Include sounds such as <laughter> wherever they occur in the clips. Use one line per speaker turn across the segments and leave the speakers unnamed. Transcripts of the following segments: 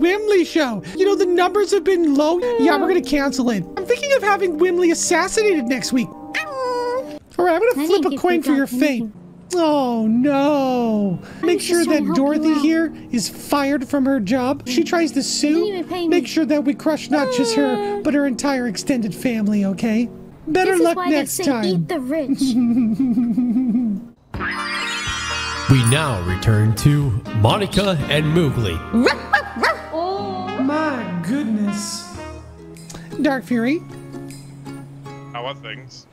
Wimley show. You know, the numbers have been low. Yeah, we're gonna cancel it. I'm thinking of having Wimley assassinated next week. Mm. All right, I'm gonna
I
flip a coin for
got
your fate. Oh no. Make sure that
to help you
Dorothy here is fired from her job. She mm. tries to sue.
even pay me.
Make sure that we crush not just her, mm. but her entire extended family, okay? Better
This
luck next time.
eat the rich. <laughs>
We now return to Monica and Moogli.
My goodness. Dark Fury.
How are things?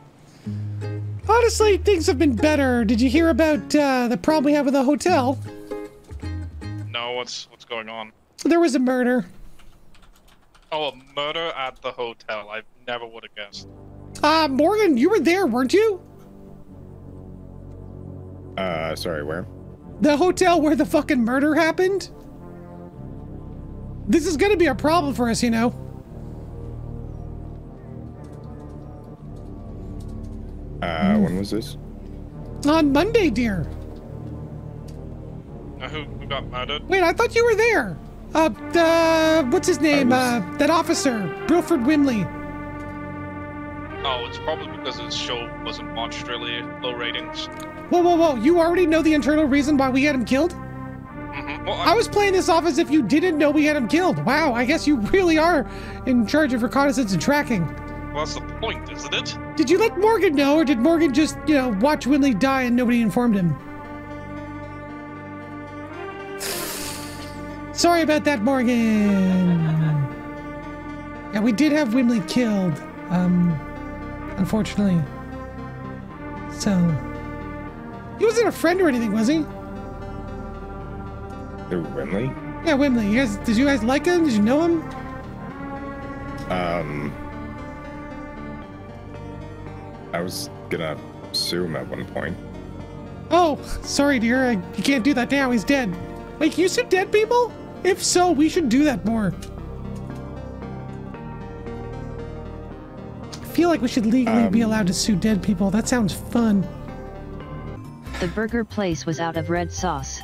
Honestly, things have been better. Did you hear about uh, the problem we have with the hotel?
No, what's what's going on?
There was a murder.
Oh, a murder at the hotel. I never would have guessed.
Uh, Morgan, you were there, weren't you?
Uh, sorry, where?
The hotel where the fucking murder happened? This is gonna be a problem for us, you know.
Uh, when was this?
On Monday, dear.
Uh, who who got murdered?
Wait, I thought you were there. Uh, uh what's his name?
was-
Uh, that officer, Wilford Wimley.
Oh, it's probably because his show wasn't watched really low ratings.
Whoa, whoa, whoa! You already know the internal reason why we had him killed?
Well,
I was playing this off as if you didn't know we had him killed. Wow, I guess you really are in charge of reconnaissance and tracking.
well, that's the point, isn't it?
Did you let Morgan know, or did Morgan just, you know, watch Wimley die and nobody informed him? Sorry about that, Morgan. Yeah, we did have Wimley killed, um, unfortunately. So, he wasn't a friend or anything, was he?
The Wimley?
Yeah, Wimley. You guys, did you guys like him? Did you know him?
Um, I was gonna sue him at one point.
Oh, sorry, dear. I, you can't do that now. He's dead. Wait, can you sue dead people? If so, we should do that more. I feel like we should legally be
Um,
allowed to sue dead people. That sounds fun.
The burger place was out of red sauce.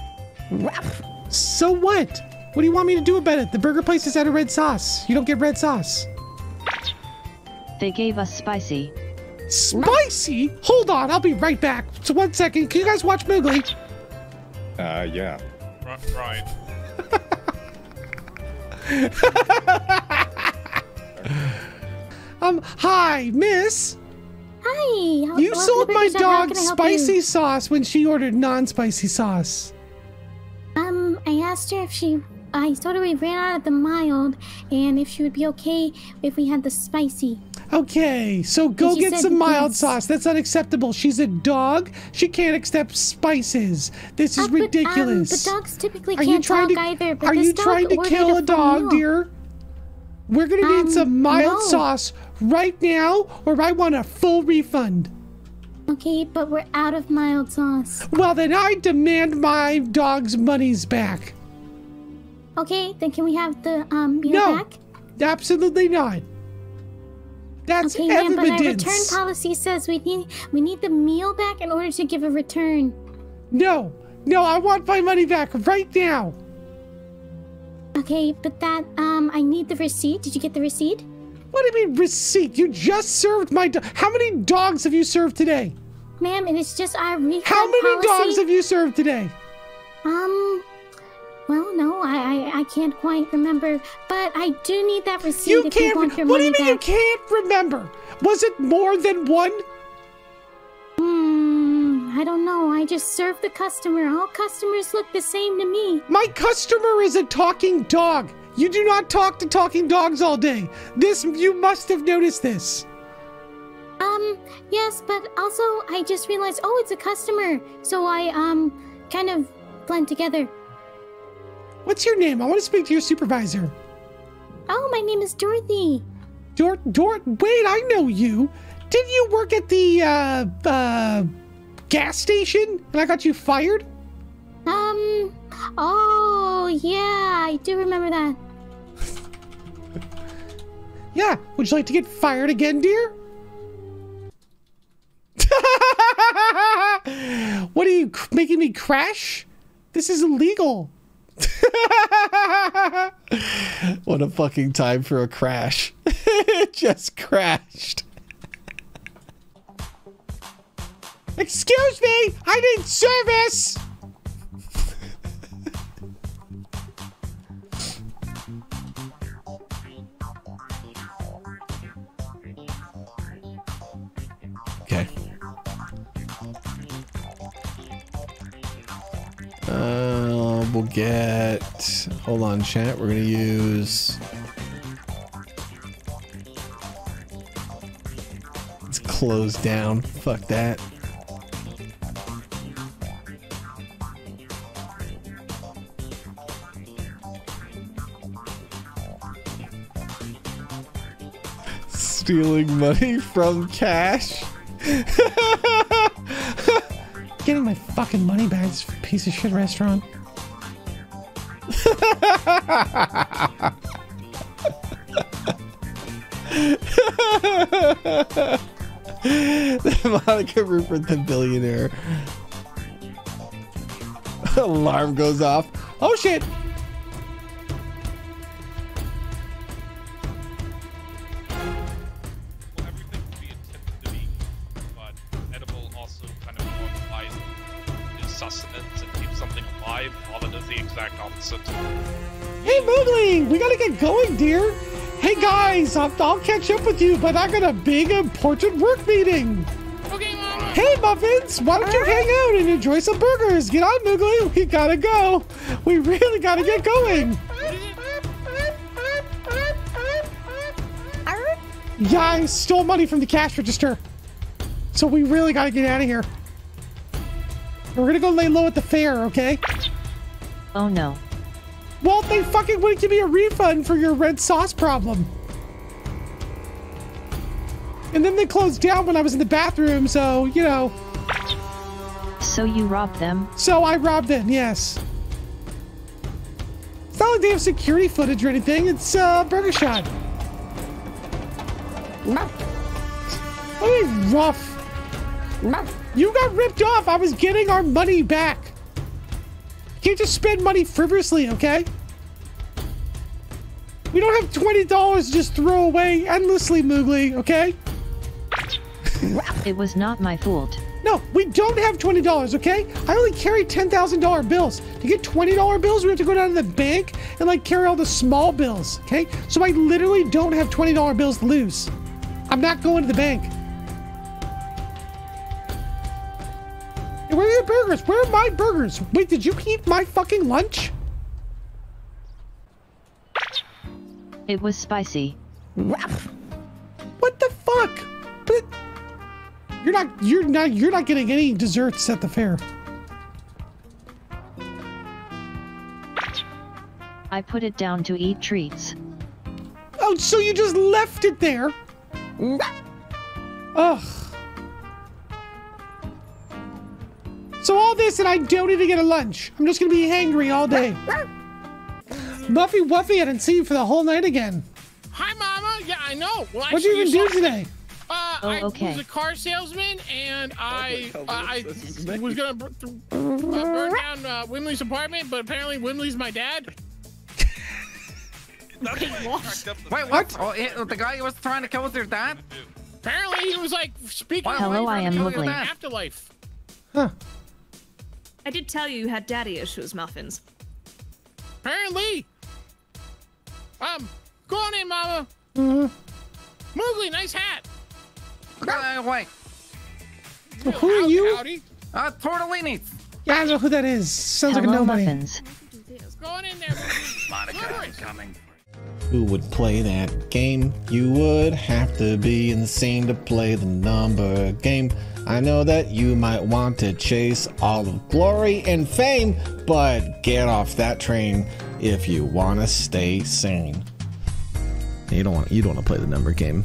So what? What do you want me to do about it? The burger place is out of red sauce. You don't get red sauce.
They gave us spicy.
Spicy? Hold on, I'll be right back. So one second. Can you guys watch Moogli?
Uh, yeah.
Right. right. <laughs>
Um, hi, miss.
Hi. how-
You
welcome
sold my
Burger Shot. How
dog
can I help
spicy
you?
sauce when she ordered non-spicy sauce.
Um, asked her if she. I told her we ran out of the mild, and if she would be okay if we had the spicy.
Okay, so go get some mild
yes.
sauce. That's unacceptable. She's a dog. She can't accept spices. This is
Uh, but, um,
ridiculous.
the dogs typically
are you
can't
trying
talk
to
either. But
Are you trying to kill a dog,
meal.
dear? We're gonna need
Um,
some mild
no.
sauce right now, or I want a full refund.
Okay, but we're out of mild sauce.
Well, then I demand my dog's monies back.
Okay, then can we have the um meal
No.
back?
Absolutely not. That's
Okay, ma'am, but our return policy says we need we need the meal back in order to give a return.
no, no, I want my money back right now.
Okay, but that um I need the receipt. Did you get the receipt?
What do you mean receipt? You just served my dog. How many dogs have you served today?
Ma'am, and it is just our refund
How many
policy.
dogs have you served today?
Um well, no, I, I I can't quite remember, but I do need that receipt
You
if
can't.
you want your
what do you mean
back.
you can't remember? Was it more than one?
Hmm, I don't know. I just serve the customer. All customers look the same to me.
My customer is a talking dog. You do not talk to talking dogs all day. This you must have noticed this.
Um, yes, but also I just realized, oh, it's a customer. So I um kind of blend together.
What's your name? I want to speak to your supervisor.
Oh, my name is Dorothy.
Dort, Dort. Wait, I know you. Didn't you work at the uh, uh, gas station and I got you fired?
Um, oh, yeah, I do remember that. <laughs>
Yeah. Would you like to get fired again, dear? <laughs> what are you making me crash? This is illegal. <laughs>
what a fucking time for a crash. it <laughs> just crashed.
Excuse me, I need service.
Okay. Uh, we'll get. Hold on, chat. We're gonna use. It's closed down. Fuck that. Stealing money from cash. <laughs>
Getting my fucking money back, this piece of shit restaurant.
Monica Rupert the billionaire. Alarm goes off.
Oh shit!
Exact opposite.
Hey Moogli, we gotta get going, dear. Hey guys, I'll, I'll catch up with you, but I got a big important work meeting.
Okay, Mama.
Hey Muffins, why don't you hang out and enjoy some burgers? Get on, Moogli. We gotta go. We really gotta get going. Yeah, I stole money from the cash register. So we really gotta get out of here. We're gonna go lay low at the fair, okay?
Oh no.
Well, they fucking wouldn't give me a refund for your red sauce problem. And then they closed down when I was in the bathroom, so, you know.
So you robbed them?
So I robbed them, yes. It's not like they have security footage or anything, it's uh, Burger Shot. I mean, rough. You got ripped off. I was getting our money back. You can't just spend money frivolously, okay? We don't have $20 to just throw away endlessly, Moogli, okay?
It was not my fault.
No, we don't have $20, okay? I only carry $10,000 bills. To get $20 bills, we have to go down to the bank and like carry all the small bills, okay? So I literally don't have $20 bills to lose. I'm not going to the bank. Where are your burgers? Where are my burgers? Wait, did you eat my fucking lunch?
It was spicy.
What the fuck? But you're not you're not you're not getting any desserts at the fair.
I put it down to eat treats.
Oh, so you just left it there? Ugh. So all this and I don't even get a lunch. I'm just gonna be hangry all day. Buffy Wuffy, I didn't see you for the whole night again.
Hi, Mama. Yeah, I know. Well,
What'd you
actually,
even do today?
Uh,
Oh,
I
okay.
was a car salesman, and I
hell
uh, I
this is me.
was gonna br- th- uh, burn down uh, Wimley's apartment, but apparently Wimley's my dad. <laughs>
Wait, what? Oh, he- the guy who was trying to kill was your dad?
Apparently, he was like speaking.
Hello, I am
from
Moogli.
the Afterlife.
Huh.
I did tell you you had daddy issues, Muffins.
Apparently. Um, go on in, Mama.
Mm-hmm.
Moogli, nice hat.
Uh, wait.
Who are you?
Howdy.
Uh, tortellinis.
Yeah, I don't know who that is. Sounds like a
Hello,
nobody.
muffins.
Go on in there. Monica,
coming.
Who would play that game? You would have to be insane to play the number game. I know that you might want to chase all of glory and fame, but get off that train if you want to stay sane. You don't want you don't want to play the number game.